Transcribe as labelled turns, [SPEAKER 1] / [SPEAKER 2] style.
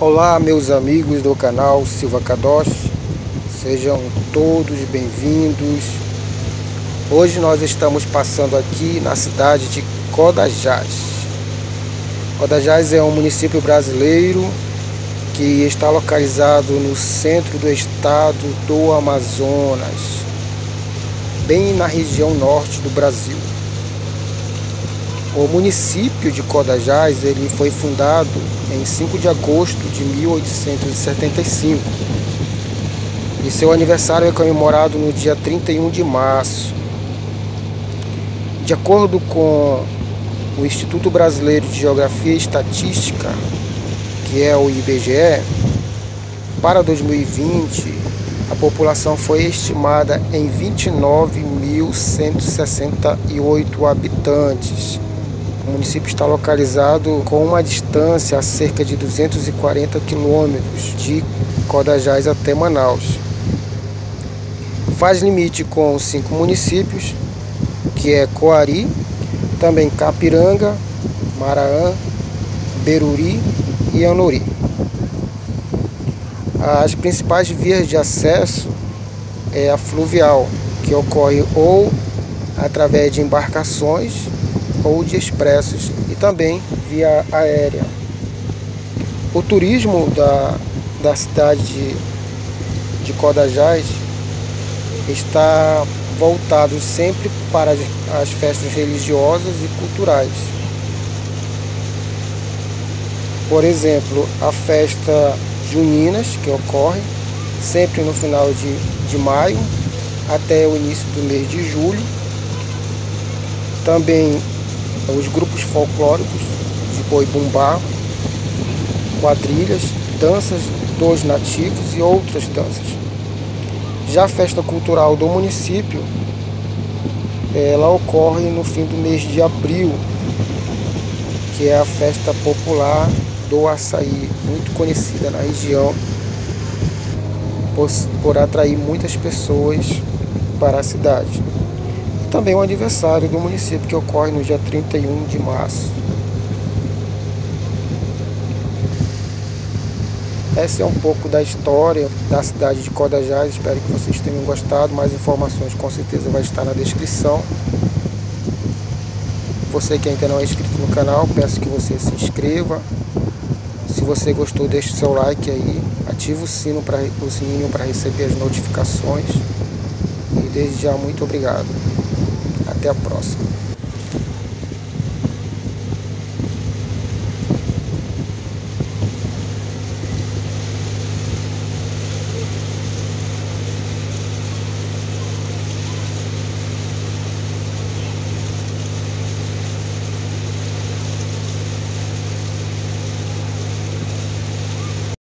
[SPEAKER 1] Olá meus amigos do canal Silva Kadosh, sejam todos bem-vindos. Hoje nós estamos passando aqui na cidade de Codajás. Codajás é um município brasileiro que está localizado no centro do estado do Amazonas, bem na região norte do Brasil. O município de Codajás ele foi fundado em 5 de agosto de 1875 e seu aniversário é comemorado no dia 31 de março. De acordo com o Instituto Brasileiro de Geografia e Estatística, que é o IBGE, para 2020 a população foi estimada em 29.168 habitantes o município está localizado com uma distância a cerca de 240 quilômetros de Codajás até Manaus. Faz limite com cinco municípios, que é Coari, também Capiranga, Maraã, Beruri e Anori. As principais vias de acesso é a fluvial, que ocorre ou através de embarcações ou de expressos e também via aérea. O turismo da, da cidade de, de Codajás está voltado sempre para as, as festas religiosas e culturais. Por exemplo, a festa juninas, que ocorre sempre no final de, de maio até o início do mês de julho. Também os grupos folclóricos de boi bumbá, quadrilhas, danças dos nativos e outras danças. Já a festa cultural do município, ela ocorre no fim do mês de abril, que é a festa popular do açaí, muito conhecida na região por, por atrair muitas pessoas para a cidade também o aniversário do município, que ocorre no dia 31 de março. Essa é um pouco da história da cidade de Codajás. Espero que vocês tenham gostado. Mais informações com certeza vai estar na descrição. Você que ainda não é inscrito no canal, peço que você se inscreva. Se você gostou, deixe seu like aí. Ative o, sino pra, o sininho para receber as notificações. E desde já, muito obrigado. Até a próxima.